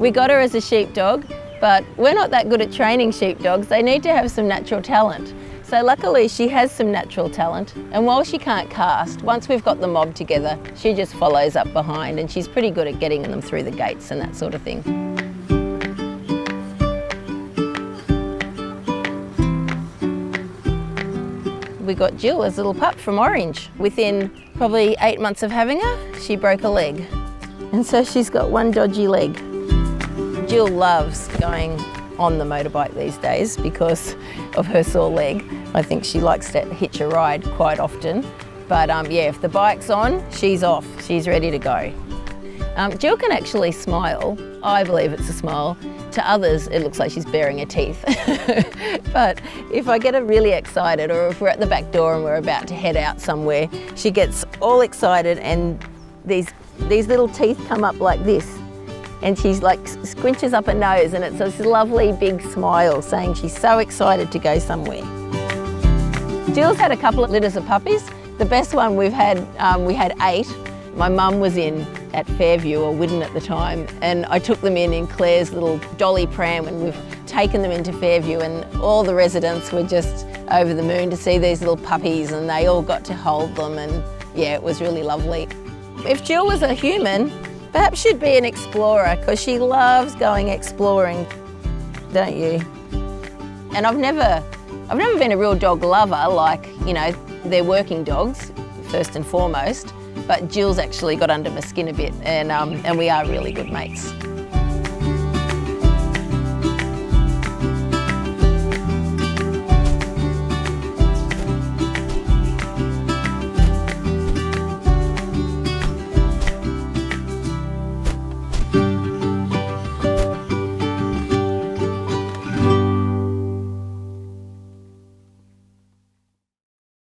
We got her as a sheepdog, but we're not that good at training sheepdogs. They need to have some natural talent. So luckily she has some natural talent and while she can't cast, once we've got the mob together, she just follows up behind and she's pretty good at getting them through the gates and that sort of thing. We got Jill as a little pup from Orange. Within probably eight months of having her, she broke a leg. And so she's got one dodgy leg. Jill loves going on the motorbike these days because of her sore leg. I think she likes to hitch a ride quite often. But um, yeah, if the bike's on, she's off. She's ready to go. Um, Jill can actually smile. I believe it's a smile. To others, it looks like she's baring her teeth. but if I get her really excited or if we're at the back door and we're about to head out somewhere, she gets all excited and these, these little teeth come up like this and she's like squinches up her nose and it's this lovely big smile saying she's so excited to go somewhere. Jill's had a couple of litters of puppies. The best one we've had, um, we had eight. My mum was in at Fairview or Widden at the time and I took them in in Claire's little dolly pram and we've taken them into Fairview and all the residents were just over the moon to see these little puppies and they all got to hold them and yeah, it was really lovely. If Jill was a human, Perhaps she'd be an explorer because she loves going exploring, don't you? And I've never, I've never been a real dog lover like, you know, they're working dogs, first and foremost, but Jill's actually got under my skin a bit and, um, and we are really good mates.